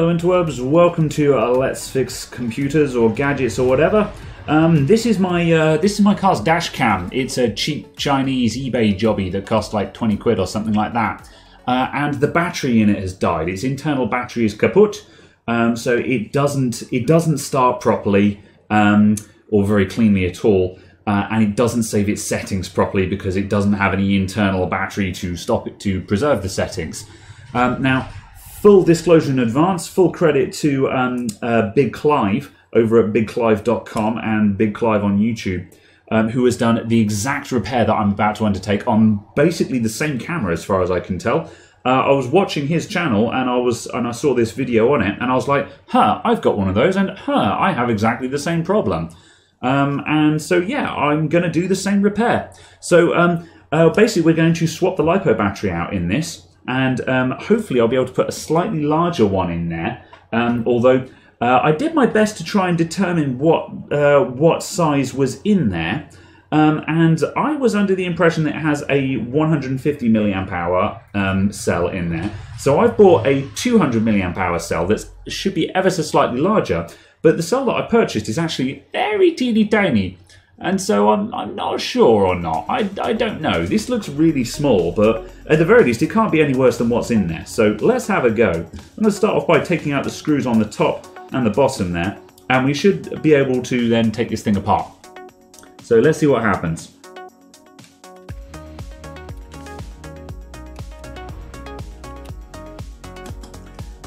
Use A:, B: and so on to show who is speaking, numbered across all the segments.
A: Hello interwebs, welcome to uh, Let's Fix Computers or Gadgets or whatever. Um, this is my uh, this is my car's dash cam. It's a cheap Chinese eBay jobby that cost like 20 quid or something like that. Uh, and the battery in it has died. Its internal battery is kaput, um, so it doesn't it doesn't start properly um, or very cleanly at all. Uh, and it doesn't save its settings properly because it doesn't have any internal battery to stop it to preserve the settings. Um, now, full disclosure in advance, full credit to um, uh, Big Clive over at bigclive.com and Big Clive on YouTube, um, who has done the exact repair that I'm about to undertake on basically the same camera, as far as I can tell. Uh, I was watching his channel and I was and I saw this video on it and I was like, "Huh, I've got one of those," and "Huh, I have exactly the same problem." Um, and so yeah, I'm going to do the same repair. So um, uh, basically, we're going to swap the lipo battery out in this and um, hopefully I'll be able to put a slightly larger one in there. Um, although uh, I did my best to try and determine what uh, what size was in there, um, and I was under the impression that it has a 150 milliamp hour um, cell in there. So I've bought a 200 milliamp hour cell that should be ever so slightly larger. But the cell that I purchased is actually very teeny tiny. And so I'm, I'm not sure or not. I, I don't know. This looks really small, but at the very least, it can't be any worse than what's in there. So let's have a go. I'm going to start off by taking out the screws on the top and the bottom there, and we should be able to then take this thing apart. So let's see what happens.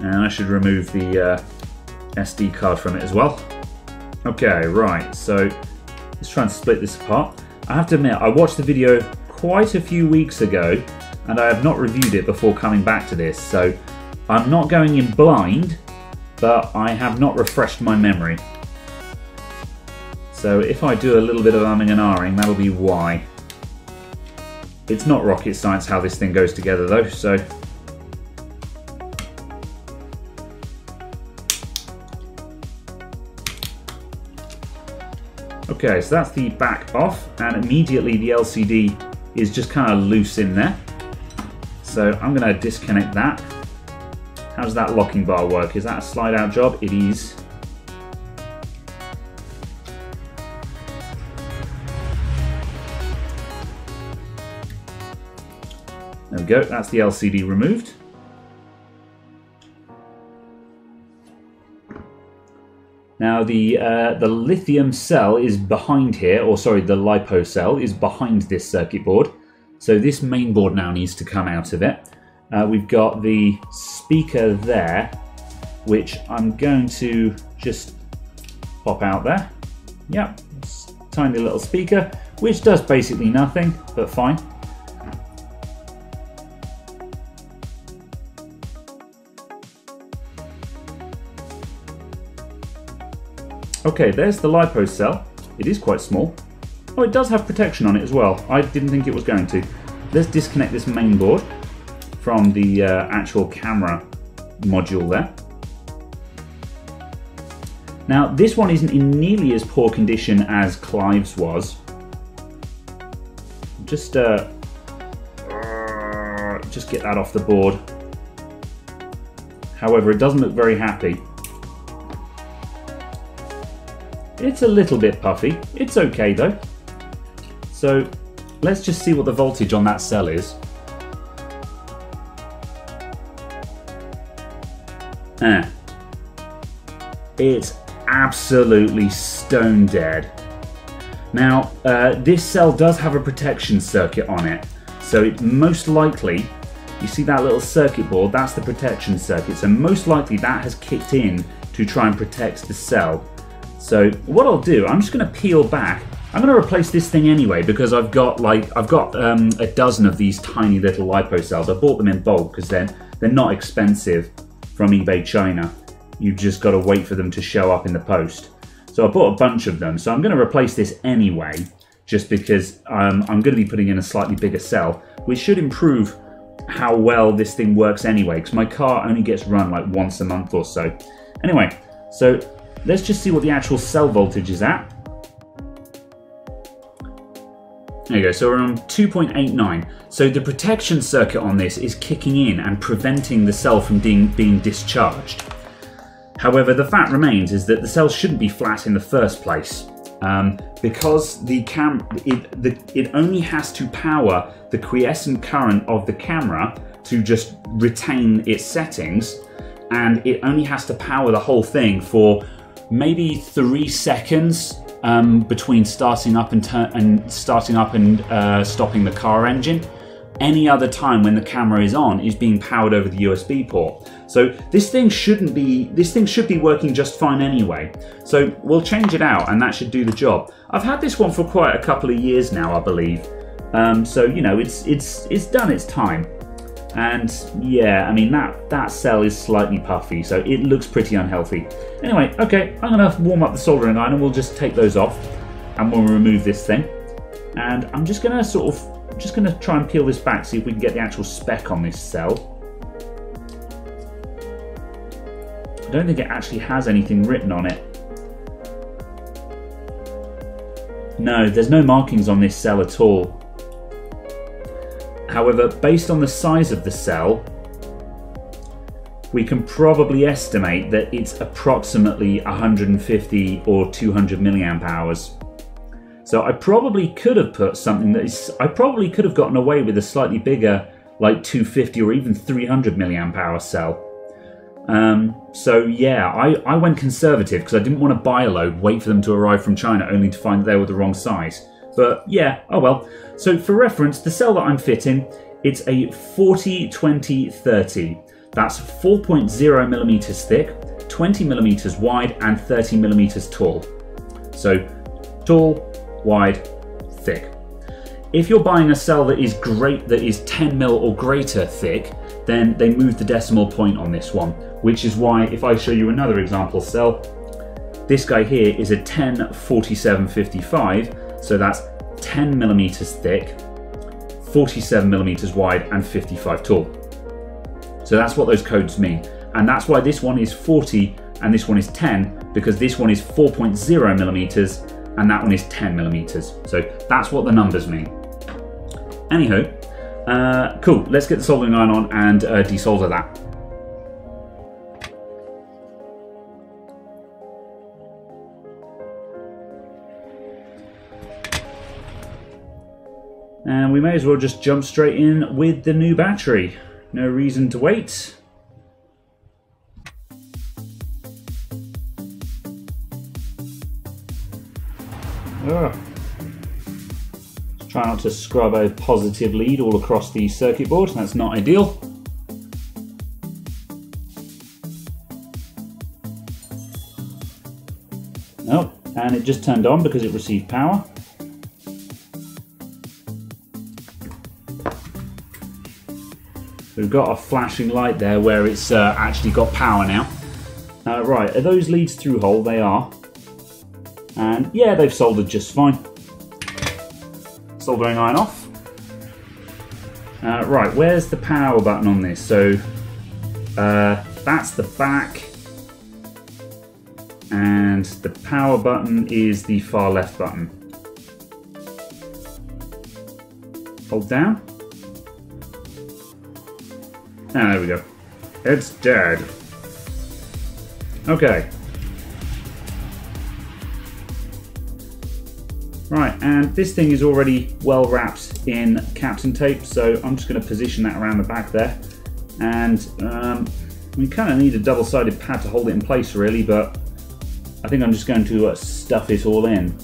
A: And I should remove the uh, SD card from it as well. Okay, right, so let's try and split this apart. I have to admit, I watched the video quite a few weeks ago and I have not reviewed it before coming back to this, so I'm not going in blind, but I have not refreshed my memory. So if I do a little bit of umming and ahhing, that'll be why. It's not rocket science how this thing goes together though, so Okay, so that's the back off, and immediately the LCD is just kind of loose in there. So I'm going to disconnect that. How does that locking bar work? Is that a slide out job? It is. There we go, that's the LCD removed. Now the uh, the lithium cell is behind here, or sorry, the LiPo cell is behind this circuit board. So this main board now needs to come out of it. Uh, we've got the speaker there, which I'm going to just pop out there. Yep, tiny little speaker, which does basically nothing, but fine. Okay, there's the LiPo cell. It is quite small. Oh, it does have protection on it as well. I didn't think it was going to. Let's disconnect this main board from the uh, actual camera module there. Now, this one isn't in nearly as poor condition as Clive's was. Just, uh, just get that off the board. However, it doesn't look very happy. It's a little bit puffy. It's okay though. So let's just see what the voltage on that cell is. Ah. It's absolutely stone dead. Now, uh, this cell does have a protection circuit on it, so it most likely, you see that little circuit board, that's the protection circuit, so most likely that has kicked in to try and protect the cell. So what I'll do, I'm just going to peel back. I'm going to replace this thing anyway because I've got like I've got um, a dozen of these tiny little lipo cells. I bought them in bulk because they're they're not expensive from eBay China. You've just got to wait for them to show up in the post. So I bought a bunch of them. So I'm going to replace this anyway, just because um, I'm going to be putting in a slightly bigger cell, which should improve how well this thing works anyway, because my car only gets run like once a month or so. Anyway, so Let's just see what the actual cell voltage is at. There you go, so we're on 2.89. So the protection circuit on this is kicking in and preventing the cell from being, being discharged. However, the fact remains is that the cell shouldn't be flat in the first place. Um, because the cam it, the, it only has to power the quiescent current of the camera to just retain its settings and it only has to power the whole thing for maybe three seconds um, between starting up and, and starting up and uh, stopping the car engine. Any other time when the camera is on is being powered over the USB port. So this thing shouldn't be, this thing should be working just fine anyway. So we'll change it out and that should do the job. I've had this one for quite a couple of years now, I believe. Um, so you know, it's it's it's done its time. And yeah, I mean that that cell is slightly puffy, so it looks pretty unhealthy. Anyway, okay, I'm gonna warm up the soldering iron and we'll just take those off and we'll remove this thing. And I'm just gonna sort of just gonna try and peel this back, see if we can get the actual spec on this cell. I don't think it actually has anything written on it. No, there's no markings on this cell at all. However, based on the size of the cell, we can probably estimate that it's approximately 150 or 200 milliamp hours. So I probably could have put something that is, I probably could have gotten away with a slightly bigger, like 250 or even 300 milliamp hour cell. Um, so yeah, I, I went conservative because I didn't want to buy a load, wait for them to arrive from China only to find they were the wrong size. But yeah, oh well. So for reference, the cell that I'm fitting, it's a 40 20 30. That's 4.0 millimeters thick, 20 millimeters wide, and 30 millimeters tall. So tall, wide, thick. If you're buying a cell that is great, that is 10 mil or greater thick, then they move the decimal point on this one, which is why if I show you another example cell, this guy here is a 10 47 55 so that's 10 millimeters thick, 47 millimeters wide, and 55 tall. So that's what those codes mean. And that's why this one is 40 and this one is 10, because this one is 4.0 millimeters and that one is 10 millimeters. So that's what the numbers mean. Anywho, uh, cool, let's get the soldering iron on and uh, desolder that. And we may as well just jump straight in with the new battery. No reason to wait. Ugh. Try not to scrub a positive lead all across the circuit board, that's not ideal. Oh, and it just turned on because it received power. We've got a flashing light there where it's uh, actually got power now. Uh, right, are those leads through hole? They are. And yeah, they've soldered just fine. Soldering iron off. Uh, right, where's the power button on this? So uh, that's the back. And the power button is the far left button. Hold down. Ah, there we go. It's dead. Okay. Right, and this thing is already well wrapped in Kapton tape, so I'm just going to position that around the back there. And um, we kind of need a double-sided pad to hold it in place, really, but I think I'm just going to uh, stuff it all in.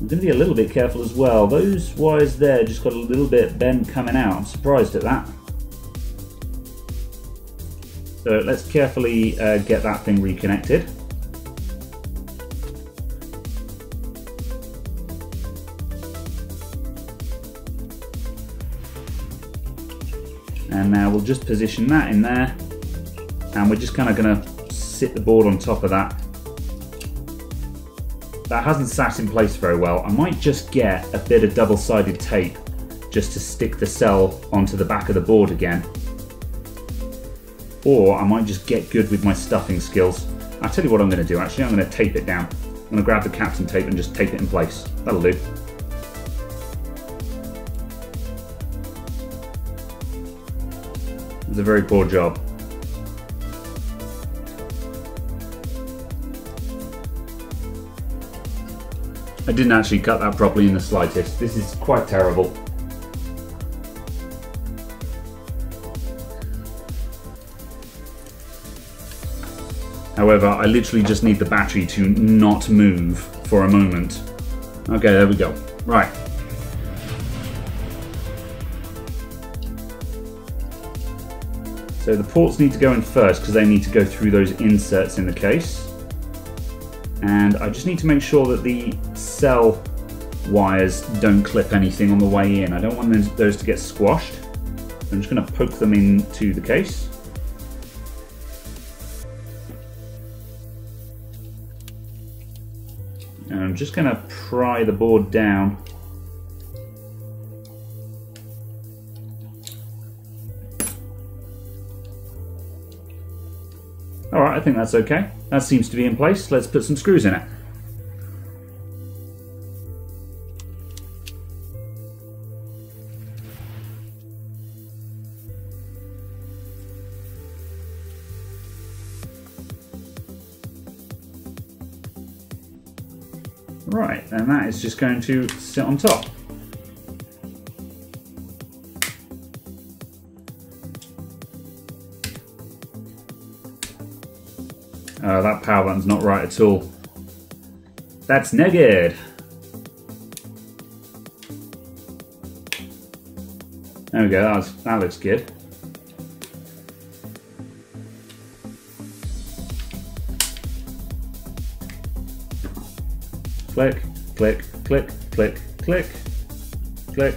A: I'm going to be a little bit careful as well. Those wires there just got a little bit bent coming out. I'm surprised at that. So let's carefully uh, get that thing reconnected. And now we'll just position that in there and we're just kind of going to sit the board on top of that. That hasn't sat in place very well. I might just get a bit of double-sided tape just to stick the cell onto the back of the board again or I might just get good with my stuffing skills. I'll tell you what I'm going to do actually, I'm going to tape it down. I'm going to grab the Kapton tape and just tape it in place. That'll do. It's a very poor job. I didn't actually cut that properly in the slightest. This is quite terrible. However, I literally just need the battery to not move for a moment. Okay, there we go. Right. So the ports need to go in first because they need to go through those inserts in the case. And I just need to make sure that the cell wires don't clip anything on the way in. I don't want those to get squashed. I'm just going to poke them into the case. I'm just going to pry the board down. Alright, I think that's okay. That seems to be in place. Let's put some screws in it. Is just going to sit on top. Uh, that power button's not right at all. That's negative. There we go, that, was, that looks good. Click, click, click, click, click,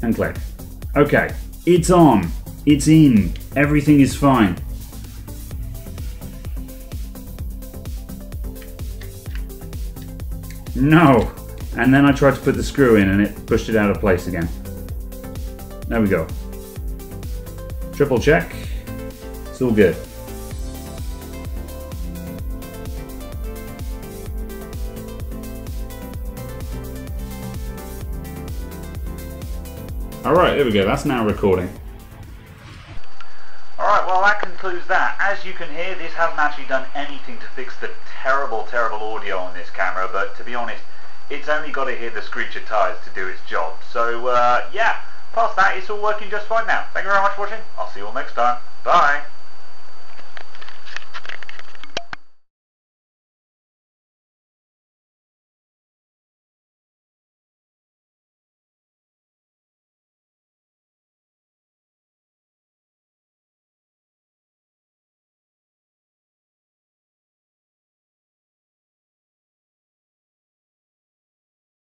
A: and click. Okay, it's on. It's in. Everything is fine. No! And then I tried to put the screw in and it pushed it out of place again. There we go. Triple check. It's all good. Alright, there we go, that's now recording.
B: Alright, well that concludes that. As you can hear, this hasn't actually done anything to fix the terrible, terrible audio on this camera, but to be honest, it's only got to hear the screecher tyres to do its job. So, uh, yeah, past that, it's all working just fine now. Thank you very much for watching. I'll see you all next time. Bye.